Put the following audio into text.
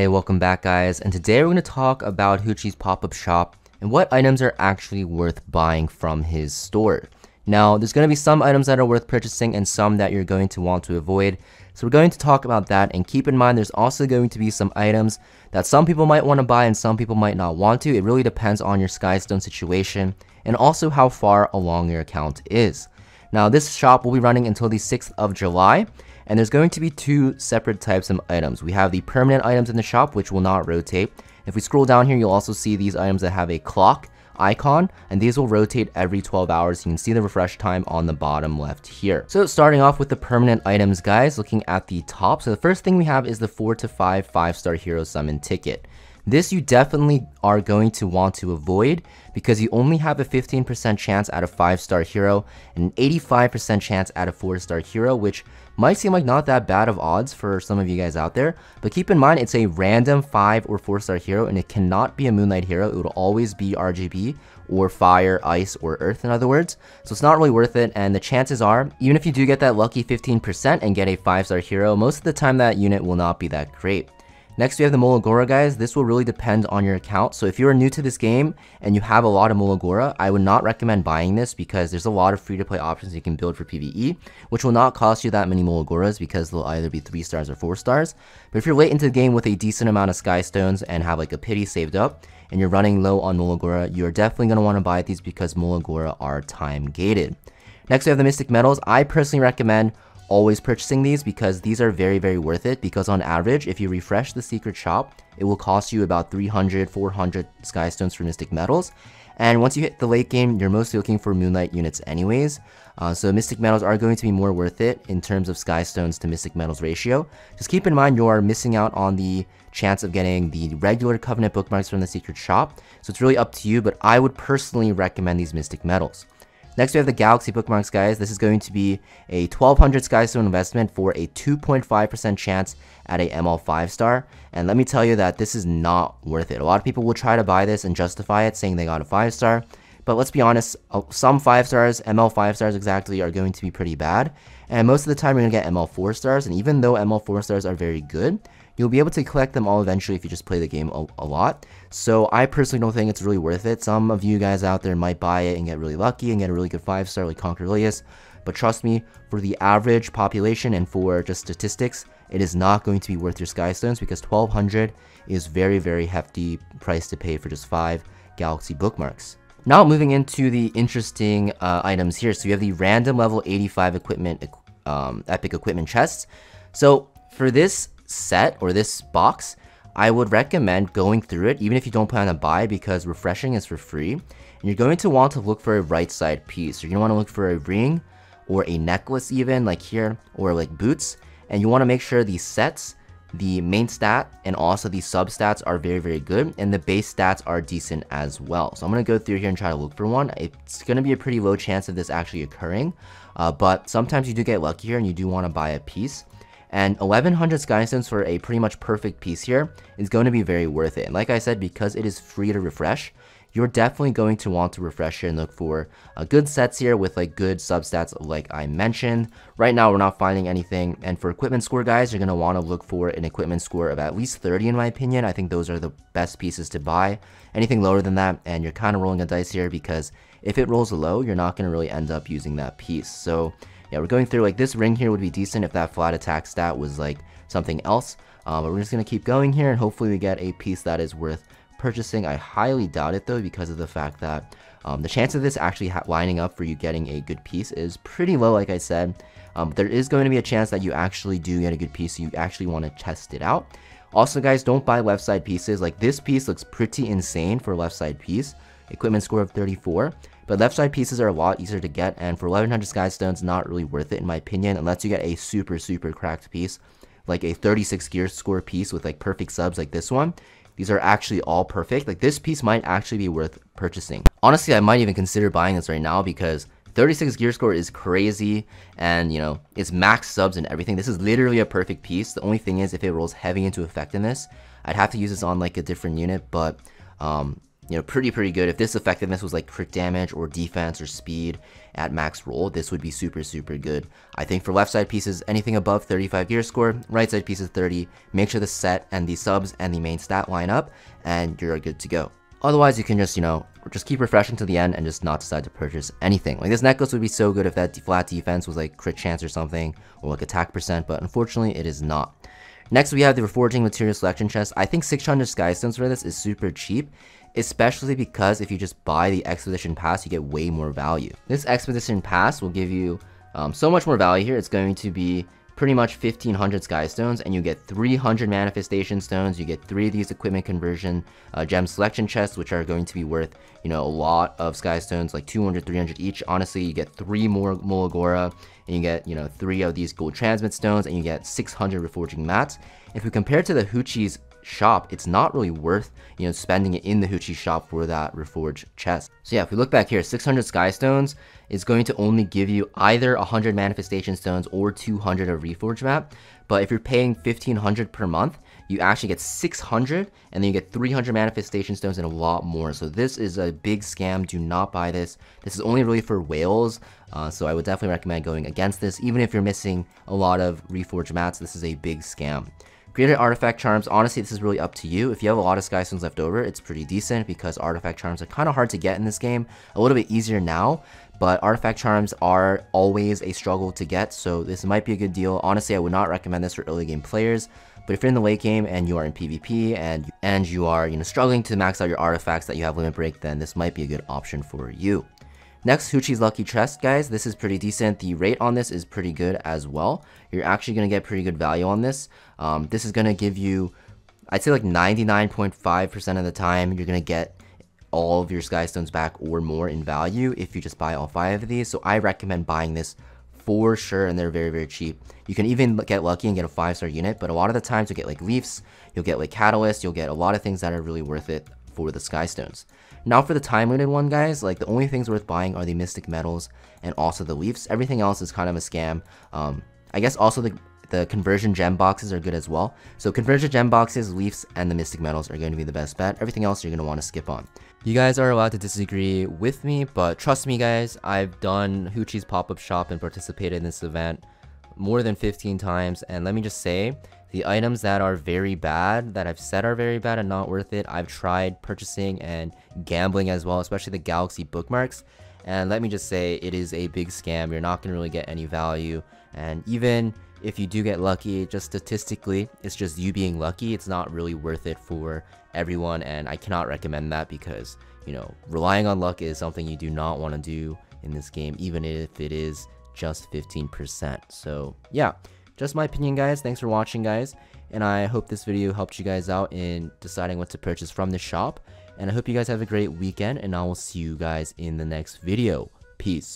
Hey, welcome back guys, and today we're going to talk about Huche's pop-up shop and what items are actually worth buying from his store. Now, there's going to be some items that are worth purchasing and some that you're going to want to avoid. So we're going to talk about that and keep in mind there's also going to be some items that some people might want to buy and some people might not want to. It really depends on your Skystone situation and also how far along your account is. Now, this shop will be running until the 6th of July and there's going to be two separate types of items. We have the permanent items in the shop, which will not rotate. If we scroll down here, you'll also see these items that have a clock icon and these will rotate every 12 hours. You can see the refresh time on the bottom left here. So starting off with the permanent items guys, looking at the top. So the first thing we have is the 4 to 5 5 star hero summon ticket. This you definitely are going to want to avoid because you only have a 15% chance at a 5 star hero and an 85% chance at a 4 star hero which might seem like not that bad of odds for some of you guys out there, but keep in mind it's a random 5 or 4 star hero and it cannot be a Moonlight hero, it will always be RGB or Fire, Ice, or Earth in other words, so it's not really worth it and the chances are, even if you do get that lucky 15% and get a 5 star hero, most of the time that unit will not be that great. Next, we have the Molagora guys. This will really depend on your account. So if you're new to this game and you have a lot of Molagora, I would not recommend buying this because there's a lot of free-to-play options you can build for PvE, which will not cost you that many Molagoras because they'll either be 3 stars or 4 stars. But if you're late into the game with a decent amount of Sky Stones and have like a pity saved up, and you're running low on Molagora, you're definitely going to want to buy these because Molagora are time gated. Next, we have the Mystic Metals. I personally recommend always purchasing these because these are very, very worth it because on average, if you refresh the secret shop, it will cost you about 300, 400 sky stones for Mystic Metals. And once you hit the late game, you're mostly looking for Moonlight units anyways. Uh, so Mystic Metals are going to be more worth it in terms of Sky Stones to Mystic Metals ratio. Just keep in mind you are missing out on the chance of getting the regular Covenant bookmarks from the secret shop. So it's really up to you, but I would personally recommend these Mystic Metals. Next, we have the Galaxy bookmarks, guys. This is going to be a 1200 Skystone investment for a 2.5% chance at a ML 5 star. And let me tell you that this is not worth it. A lot of people will try to buy this and justify it, saying they got a 5 star. But let's be honest, uh, some 5 stars, ML 5 stars exactly, are going to be pretty bad. And most of the time, you're going to get ML 4 stars. And even though ML 4 stars are very good, You'll be able to collect them all eventually if you just play the game a, a, lot. So I personally don't think it's really worth it. Some of you guys out there might buy it and get really lucky and get a really good 5 star like Conquer Lilias. But trust me, for the average population and for just statistics, it is not going to be worth your Sky Stones because 1200 is very, very hefty price to pay for just 5 Galaxy bookmarks. Now moving into the interesting uh, items here. So you have the random level 85 equipment, um, epic equipment chests. So for this set or this box, I would recommend going through it even if you don't plan to buy because refreshing is for free. And you're going to want to look for a right side piece. You're going to want to look for a ring or a necklace even like here or like boots. And you want to make sure these sets, the main stat and also the substats are very, very good. And the base stats are decent as well. So I'm going to go through here and try to look for one. It's going to be a pretty low chance of this actually occurring. Uh, but sometimes you do get lucky here and you do want to buy a piece and 1100 Skystones for a pretty much perfect piece here is going to be very worth it. And like I said, because it is free to refresh, you're definitely going to want to refresh here and look for uh, good sets here with like good substats like I mentioned. Right now, we're not finding anything. And for equipment score, guys, you're going to want to look for an equipment score of at least 30 in my opinion. I think those are the best pieces to buy. Anything lower than that, and you're kind of rolling a dice here because if it rolls low, you're not going to really end up using that piece. So yeah, we're going through like this ring here would be decent if that flat attack stat was like something else. Um, but we're just going to keep going here and hopefully we get a piece that is worth purchasing. I highly doubt it though because of the fact that um, the chance of this actually lining up for you getting a good piece is pretty low like I said. Um, there is going to be a chance that you actually do get a good piece so you actually want to test it out. Also guys, don't buy left side pieces. Like this piece looks pretty insane for a left side piece. Equipment score of 34. But left side pieces are a lot easier to get, and for 1100 Sky Stones, not really worth it in my opinion, unless you get a super, super cracked piece, like a 36 gear score piece with like perfect subs like this one. These are actually all perfect. Like this piece might actually be worth purchasing. Honestly, I might even consider buying this right now because 36 gear score is crazy and you know it's max subs and everything this is literally a perfect piece the only thing is if it rolls heavy into effectiveness i'd have to use this on like a different unit but um you know, pretty, pretty good. If this effectiveness was like crit damage or defense or speed at max roll, this would be super, super good. I think for left side pieces, anything above 35 gear score, right side pieces 30, make sure the set and the subs and the main stat line up, and you're good to go. Otherwise, you can just, you know, just keep refreshing to the end and just not decide to purchase anything. Like this necklace would be so good if that flat defense was like crit chance or something, or like attack percent, but unfortunately it is not. Next, we have the Reforging Material Selection Chest. I think 600 Sky Stones for this is super cheap, especially because if you just buy the Expedition Pass, you get way more value. This Expedition Pass will give you um, so much more value here. It's going to be pretty much 1500 sky stones and you get 300 manifestation stones you get three of these equipment conversion uh, gem selection chests which are going to be worth you know a lot of sky stones like 200 300 each honestly you get three more Molagora and you get you know three of these gold transmit stones and you get 600 reforging mats if we compare to the Huche's shop, it's not really worth, you know, spending it in the Huche shop for that Reforged chest. So yeah, if we look back here, 600 Sky Stones is going to only give you either 100 Manifestation Stones or 200 of Reforged map. But if you're paying 1500 per month, you actually get 600 and then you get 300 manifestation stones and a lot more. So this is a big scam. Do not buy this. This is only really for whales. Uh, so I would definitely recommend going against this. Even if you're missing a lot of reforged mats, this is a big scam. Created Artifact Charms, honestly, this is really up to you. If you have a lot of Sky Stones left over, it's pretty decent because Artifact Charms are kind of hard to get in this game. A little bit easier now, but Artifact Charms are always a struggle to get, so this might be a good deal. Honestly, I would not recommend this for early game players, but if you're in the late game and you are in PvP and, and you are you know struggling to max out your artifacts that you have limit break, then this might be a good option for you. Next, Huche's Lucky Chest, guys. This is pretty decent. The rate on this is pretty good as well. You're actually going to get pretty good value on this. Um, this is going to give you, I'd say like 99.5% of the time, you're going to get all of your Sky Stones back or more in value if you just buy all five of these. So I recommend buying this for sure, and they're very, very cheap. You can even get lucky and get a five-star unit, but a lot of the times you'll get like Leafs, you'll get like Catalyst, you'll get a lot of things that are really worth it for the Sky Stones. Now for the time limited one, guys, like the only things worth buying are the Mystic Metals and also the Leafs. Everything else is kind of a scam. Um, I guess also the the conversion gem boxes are good as well. So conversion gem boxes, leafs, and the mystic metals are going to be the best bet. Everything else you're going to want to skip on. You guys are allowed to disagree with me, but trust me guys, I've done Huche's pop-up shop and participated in this event more than 15 times, and let me just say, the items that are very bad, that I've said are very bad and not worth it, I've tried purchasing and gambling as well, especially the Galaxy bookmarks. And let me just say, it is a big scam. You're not going to really get any value. And even if you do get lucky, just statistically, it's just you being lucky. It's not really worth it for everyone. And I cannot recommend that because, you know, relying on luck is something you do not want to do in this game, even if it is just 15%. So yeah, just my opinion, guys. Thanks for watching, guys. And I hope this video helped you guys out in deciding what to purchase from the shop. And I hope you guys have a great weekend, and I will see you guys in the next video. Peace.